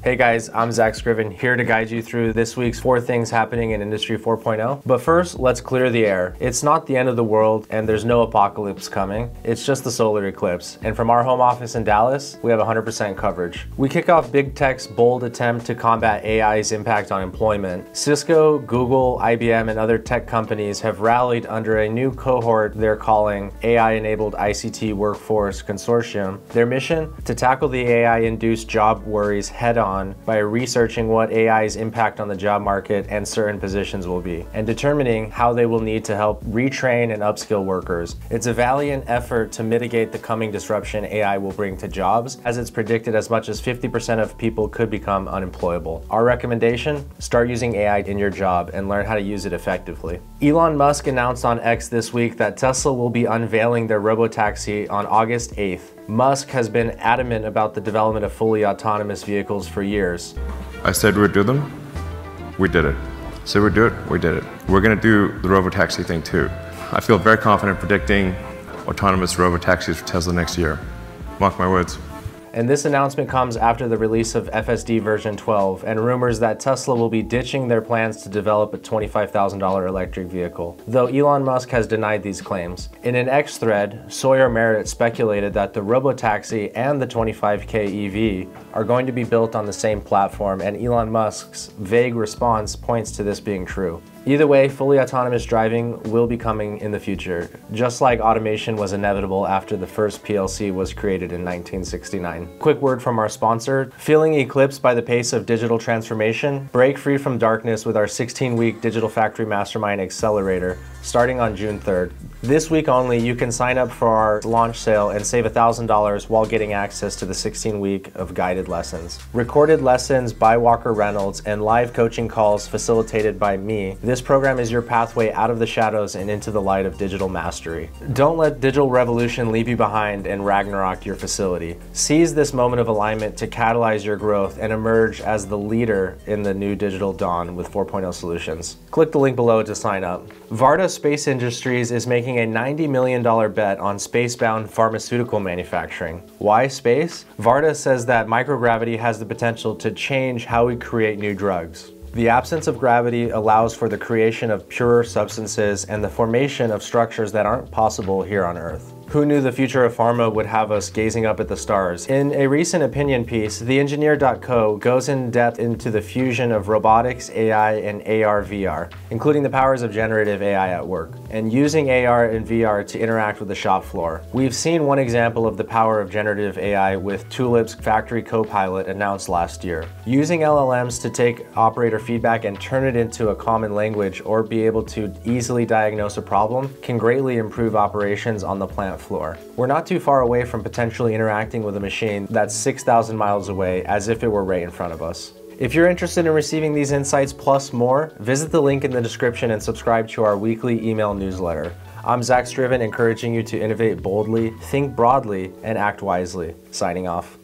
Hey guys, I'm Zach Scriven here to guide you through this week's four things happening in Industry 4.0. But first, let's clear the air. It's not the end of the world and there's no apocalypse coming. It's just the solar eclipse. And from our home office in Dallas, we have 100% coverage. We kick off Big Tech's bold attempt to combat AI's impact on employment. Cisco, Google, IBM, and other tech companies have rallied under a new cohort they're calling AI-enabled ICT Workforce Consortium. Their mission? To tackle the AI-induced job worries head-on on by researching what AI's impact on the job market and certain positions will be, and determining how they will need to help retrain and upskill workers. It's a valiant effort to mitigate the coming disruption AI will bring to jobs, as it's predicted as much as 50% of people could become unemployable. Our recommendation? Start using AI in your job and learn how to use it effectively. Elon Musk announced on X this week that Tesla will be unveiling their robotaxi on August 8th. Musk has been adamant about the development of fully autonomous vehicles for years. I said we'd do them, we did it. Said we'd do it, we did it. We're gonna do the robotaxi thing too. I feel very confident predicting autonomous robotaxis for Tesla next year. Mark my words. And this announcement comes after the release of FSD version 12 and rumors that Tesla will be ditching their plans to develop a $25,000 electric vehicle, though Elon Musk has denied these claims. In an X thread, Sawyer Merritt speculated that the Robotaxi and the 25K EV are going to be built on the same platform, and Elon Musk's vague response points to this being true. Either way, fully autonomous driving will be coming in the future, just like automation was inevitable after the first PLC was created in 1969. Quick word from our sponsor, feeling eclipsed by the pace of digital transformation? Break free from darkness with our 16-week Digital Factory Mastermind Accelerator starting on June 3rd. This week only, you can sign up for our launch sale and save $1,000 while getting access to the 16 week of guided lessons. Recorded lessons by Walker Reynolds and live coaching calls facilitated by me. This program is your pathway out of the shadows and into the light of digital mastery. Don't let digital revolution leave you behind and Ragnarok your facility. Seize this moment of alignment to catalyze your growth and emerge as the leader in the new digital dawn with 4.0 solutions. Click the link below to sign up. Varda Space Industries is making making a $90 million bet on spacebound pharmaceutical manufacturing. Why space? Varda says that microgravity has the potential to change how we create new drugs. The absence of gravity allows for the creation of purer substances and the formation of structures that aren't possible here on Earth. Who knew the future of pharma would have us gazing up at the stars? In a recent opinion piece, TheEngineer.co goes in depth into the fusion of robotics, AI, and AR VR, including the powers of generative AI at work, and using AR and VR to interact with the shop floor. We've seen one example of the power of generative AI with Tulip's Factory Copilot announced last year. Using LLMs to take operator feedback and turn it into a common language or be able to easily diagnose a problem can greatly improve operations on the plant floor. We're not too far away from potentially interacting with a machine that's 6,000 miles away as if it were right in front of us. If you're interested in receiving these insights plus more, visit the link in the description and subscribe to our weekly email newsletter. I'm Zach Scriven, encouraging you to innovate boldly, think broadly, and act wisely. Signing off.